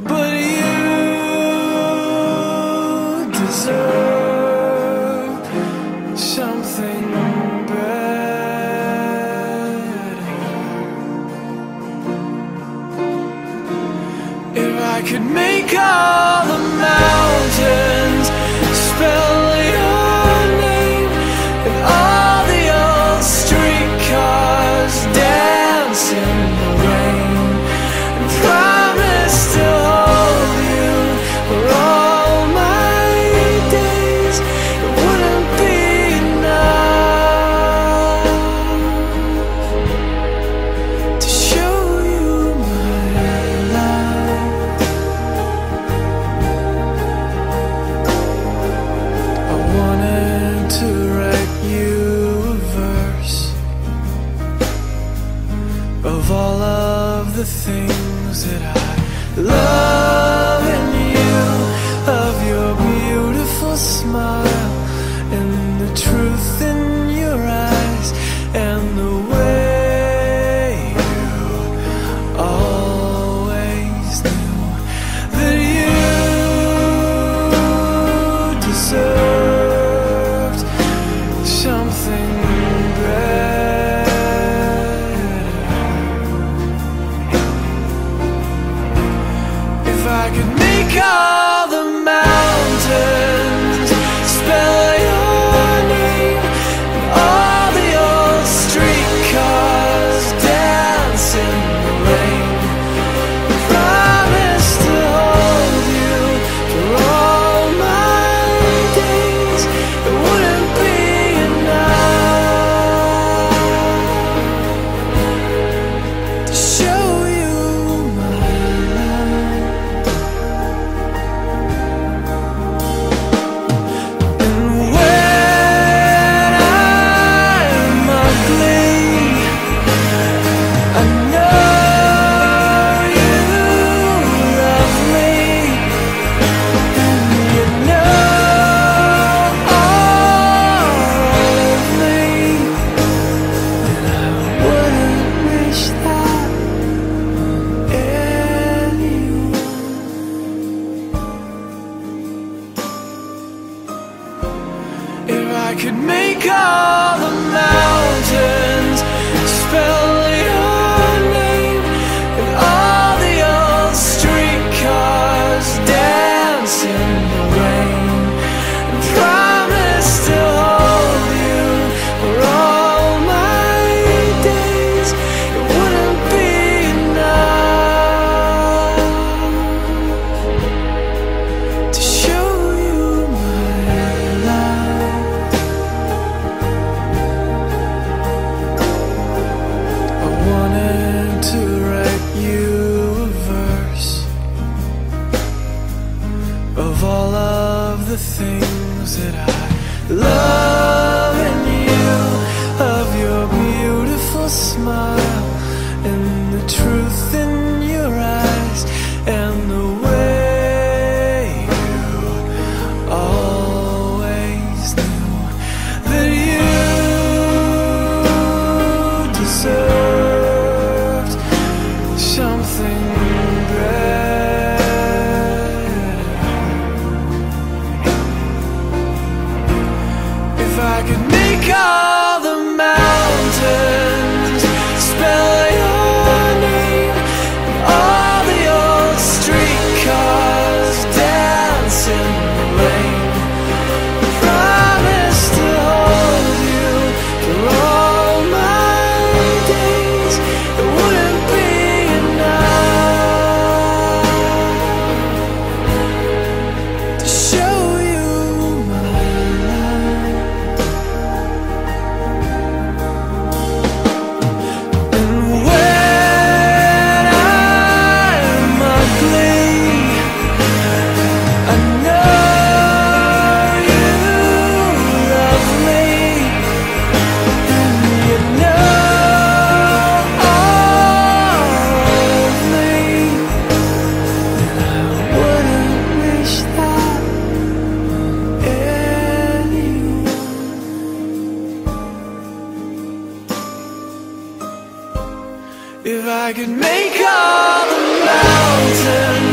But you deserve something better. If I could make all the mountains spell. things that I love in you Of your beautiful smile And the truth in your eyes And the way you always knew That you deserve things that I love. If I could make all the mountains